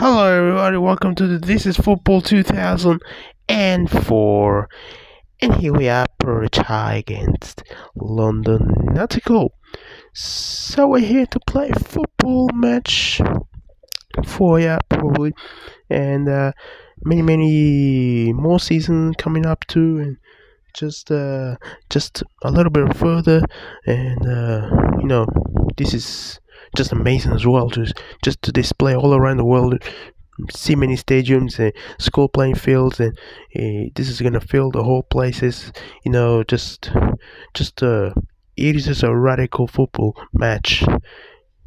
Hello, everybody. Welcome to the This Is Football 2004. And here we are, High against London Nautical. So we're here to play a football match for you, probably. And uh, many, many more seasons coming up too. And just uh, just a little bit further. And, uh, you know, this is just amazing as well. Just just to display all around the world, see many stadiums and school playing fields, and uh, this is gonna fill the whole places. You know, just just uh, it is just a radical football match.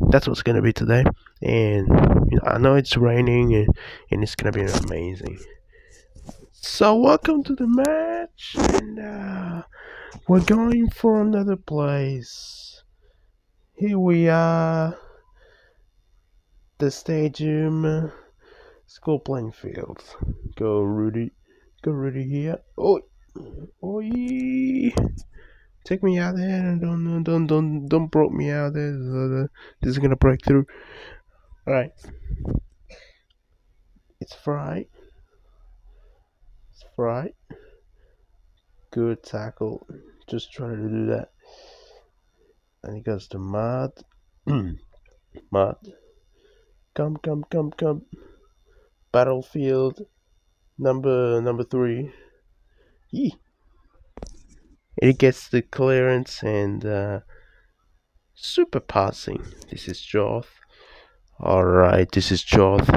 That's what's gonna be today, and you know, I know it's raining and, and it's gonna be amazing. So welcome to the match, and uh, we're going for another place. Here we are, the stadium, school playing field. Go Rudy, go Rudy here. Oh, oh, take me out there and don't, don't, don't, don't break me out there. This is gonna break through. All right, it's fried. It's fried. Good tackle. Just trying to do that and he goes to Mud. Mud. Come, come, come, come. Battlefield number number three. Yee. It gets the clearance and uh, super passing. This is Joth. Alright, this is Joth.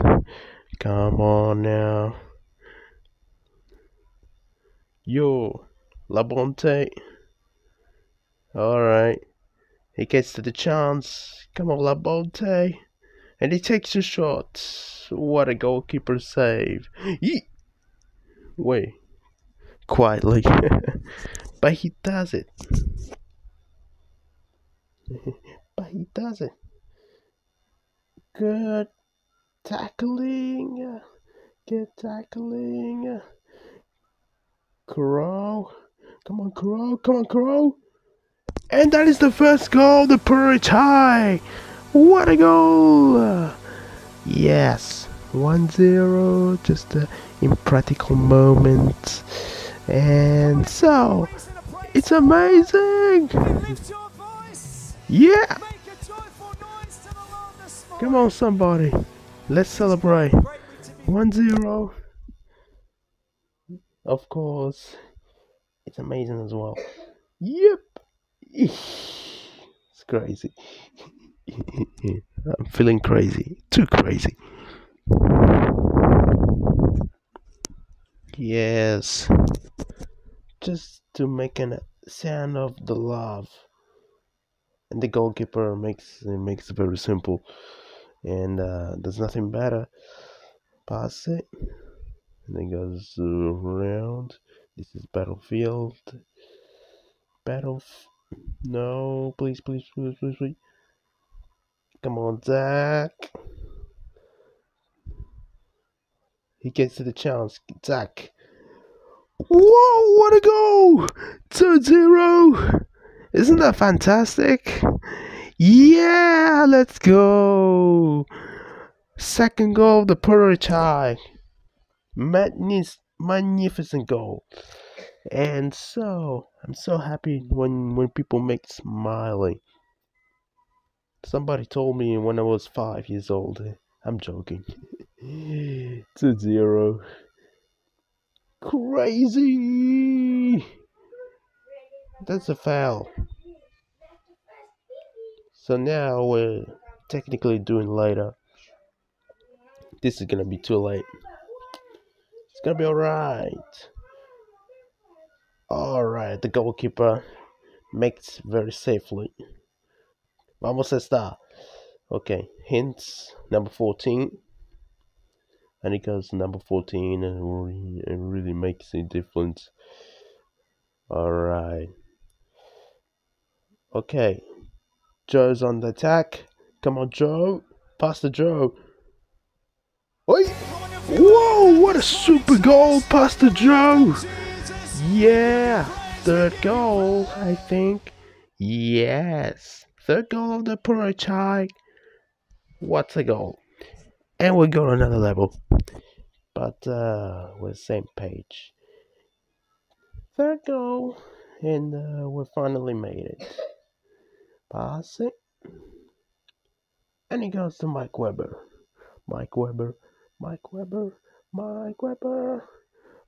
Come on now. Yo, Labonte. Alright. He gets to the chance. Come on, Labonte. And he takes a shot. What a goalkeeper save. Yee! Wait. Quietly. but he does it. but he does it. Good tackling. Good tackling. Crow. Come on, Crow. Come on, Crow. And that is the first goal, of the High. What a goal! Yes, 1-0, just an impractical moment. And so, it's amazing! Yeah! Come on, somebody. Let's celebrate. 1-0. Of course. It's amazing as well. Yep it's crazy. I'm feeling crazy. Too crazy. Yes. Just to make a sound of the love. And the goalkeeper makes it makes it very simple. And uh, there's nothing better. Pass it. And it goes around. This is battlefield. Battlefield no, please, please, please, please, please. Come on, Zach. He gets to the chance. Zach. Whoa, what a goal! 2 0. Isn't that fantastic? Yeah, let's go. Second goal of the High. Magnificent goal. And so, I'm so happy when when people make smiling. Somebody told me when I was five years old. I'm joking. to zero. Crazy. That's a foul. So now we're technically doing later. This is gonna be too late. It's gonna be alright. Alright, the goalkeeper makes very safely. Vamos a estar. Okay, hints number 14. And it goes number 14 and really, it really makes a difference. Alright. Okay. Joe's on the attack. Come on, Joe. Pass to Joe. Oi! Whoa, what a super goal, Pastor Joe! Yeah, third goal, I think. Yes, third goal of the Norwich High. What's a goal? and we go to another level. But uh, we're same page. Third goal, and uh, we finally made it. Pass it. And he goes to Mike Weber. Mike Weber, Mike Weber, Mike Weber,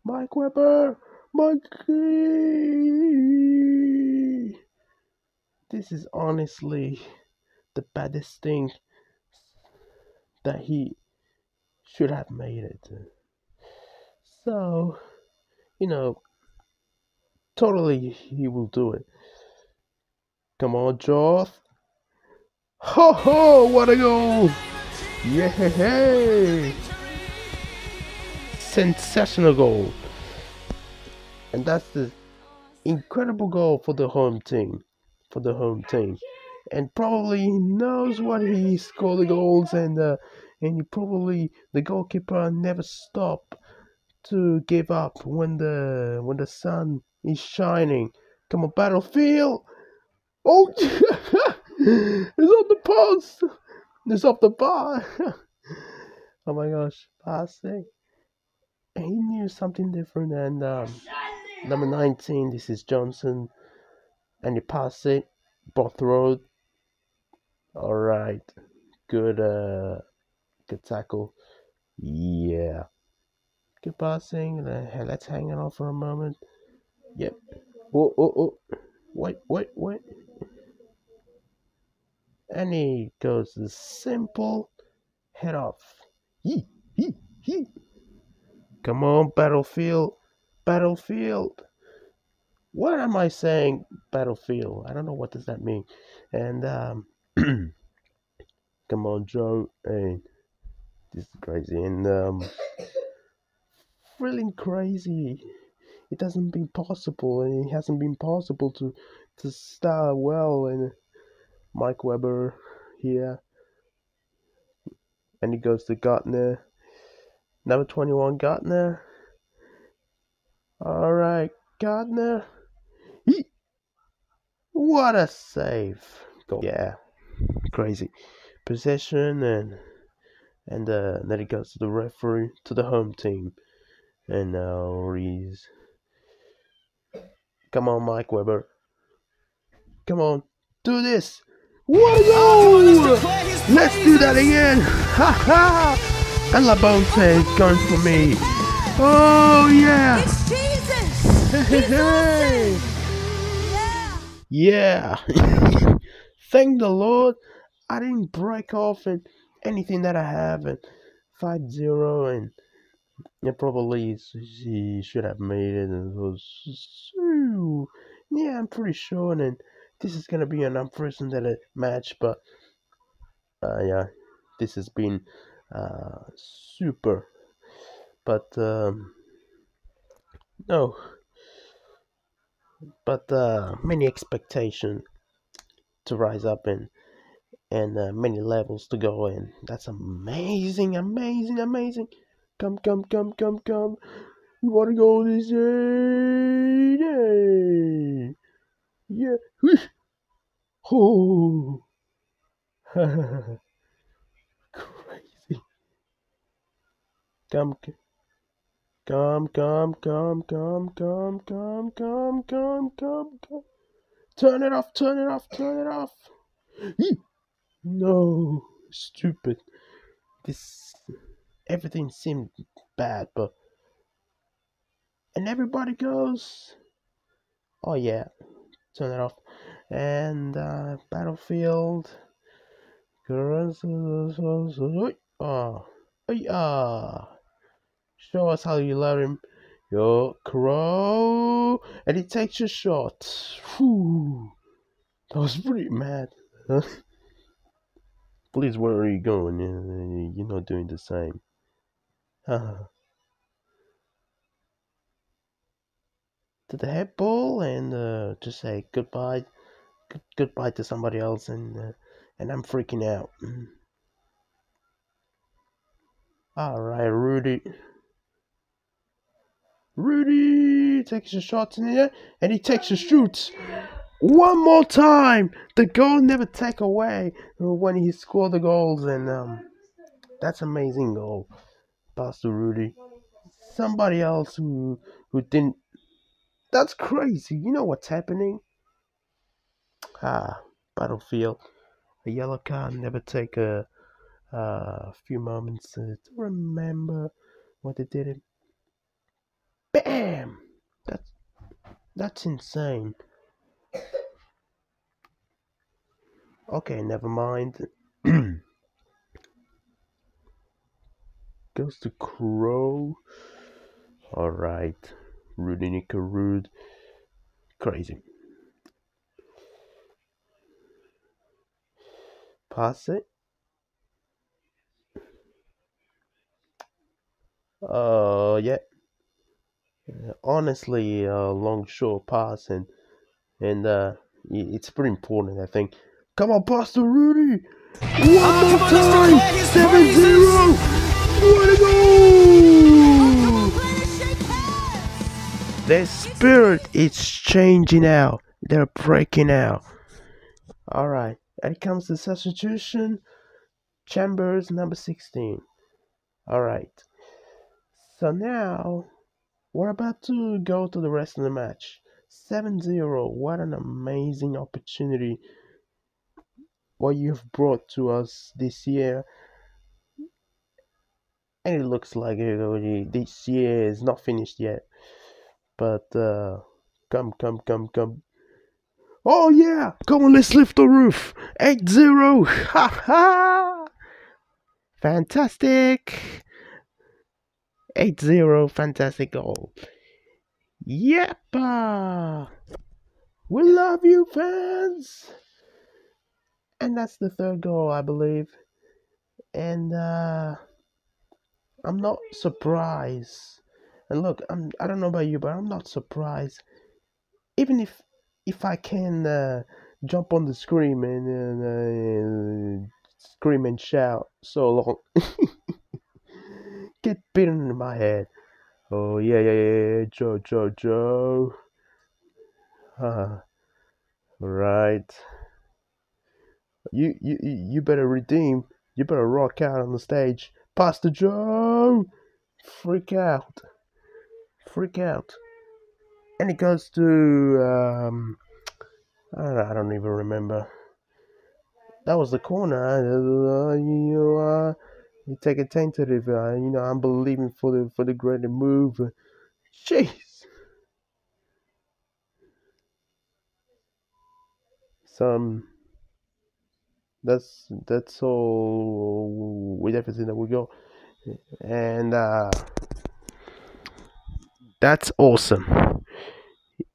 Mike Weber, Mikey. This is honestly the baddest thing that he should have made it. So, you know, totally he will do it. Come on, Joth. Ho ho, what a goal! Yeah, sensational goal. And that's the incredible goal for the home team. For the home team. And probably knows what he scored the goals and uh, and he probably the goalkeeper never stop to give up when the when the sun is shining. Come on, battlefield! Oh, it's on the post. It's off the bar. oh my gosh, passing. He knew something different. And um, number 19, this is Johnson. And he passed it, both road. All right, good, uh, good tackle. Yeah, good passing. Let's hang it on for a moment. Yep. Oh, oh, oh. Wait, wait, wait and he goes the simple head off. Yee, yee, yee. Come on, battlefield, battlefield. What am I saying, battlefield? I don't know what does that mean. And um, come on, Joe. And this is crazy. And um, feeling crazy. It hasn't been possible, and it hasn't been possible to to start well and Mike Weber here. And he goes to Gartner. Number 21, Gartner. Alright, Gardner. What a save. Yeah, crazy. Possession and and uh, then it goes to the referee, to the home team. And now he's. Come on, Mike Weber. Come on, do this. What a goal! Let's do that again! Ha ha! And Labonte is going for me. Oh yeah! It's Jesus! Hey, yeah! yeah. Thank the Lord I didn't break off and anything that I have and 5 0 and yeah, probably he should have made it and it was yeah I'm pretty sure and this is gonna be an unprecedented match, but uh, yeah, this has been uh, super. But um, no, but uh, many expectation to rise up and and uh, many levels to go in. That's amazing, amazing, amazing. Come, come, come, come, come. You wanna go this day Yeah. Oh. Crazy. Come, come, come, come, come, come, come, come, come, come, come. come. Turn it off, turn it off, turn it off. No, stupid. This, everything seemed bad, but, and everybody goes, oh yeah, turn it off. And uh, Battlefield. Oh, yeah. Show us how you love him. Your crow. And he takes a shot. Whew. That was pretty mad. Please, where are you going? You're not doing the same. to the head ball and uh, say goodbye, good, goodbye to somebody else, and uh, and I'm freaking out. All right, Rudy. Rudy takes a shot in there, and he takes a shoot. One more time, the goal never take away when he scored the goals, and um, That's amazing goal, Pastor Rudy. Somebody else who who didn't. That's crazy. You know what's happening? Ah, battlefield. A yellow card never take a a few moments to remember what they did. Bam! That's that's insane. Okay, never mind. Goes to Crow. Alright. Rudy Rude. Crazy. Pass it. Uh, yeah. Honestly, uh, long short pass and and uh, it's pretty important. I think. Come on, Pastor Rudy. One more time. Seven zero. Way to go! Their spirit is changing out. They're breaking out. All right. And comes to substitution. Chambers number 16. All right. So now we're about to go to the rest of the match. 7 0. What an amazing opportunity. What you've brought to us this year. And it looks like this year is not finished yet. But uh, come, come, come, come. Oh yeah! Come on, let's lift the roof. 8 0. Ha ha! Fantastic! 8 0. Fantastic goal. Yep! We love you, fans! And that's the third goal, I believe. And uh, I'm not surprised. And look, I'm I don't know about you, but I'm not surprised. Even if if I can uh, jump on the screen and uh, scream and shout so long, get beaten in my head. Oh yeah, yeah, yeah, Joe, Joe, Joe. Uh, right. You, you, you better redeem. You better rock out on the stage, Pastor Joe. Freak out, freak out and it goes to um, I, don't know, I don't even remember. That was the corner. You uh, you take a tentative. Uh, you know, I'm believing for the for the greater move. Jeez. Some. That's that's all with everything that we go, and uh, that's awesome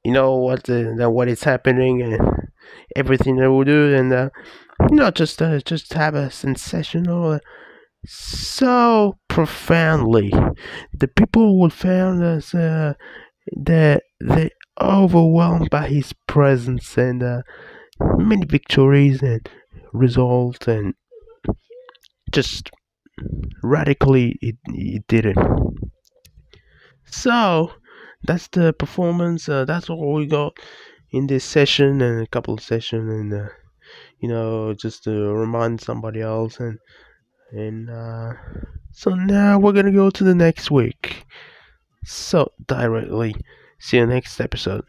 you know what uh, what is happening and everything that we do and uh, you know just uh, just have a sensational so profoundly the people will found us uh, that they overwhelmed by his presence and uh, many victories and results and just radically it, it did it so that's the performance. Uh, that's all we got in this session and a couple of sessions, and uh, you know, just to remind somebody else. And and uh, so now we're gonna go to the next week. So directly, see you next episode.